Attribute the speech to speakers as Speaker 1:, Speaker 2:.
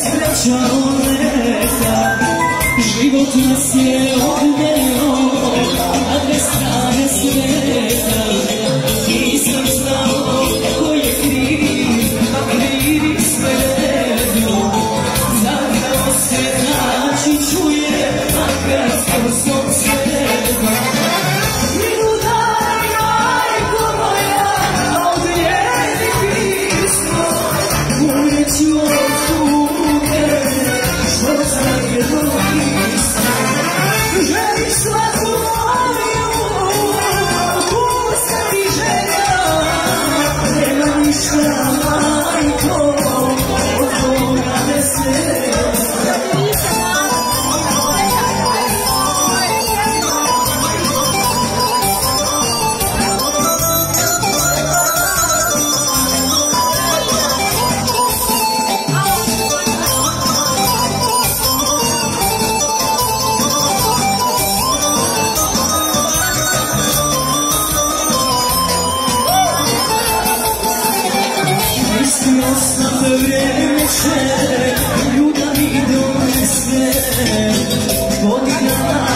Speaker 1: začao leta. Život nas je odneo na dve strane sveta. Nisam znao ko je kriv, a krivi sve redno Zagrao se naći čuje, a kad smo Mislio sam da vrijeme će ljubavi donese Godinama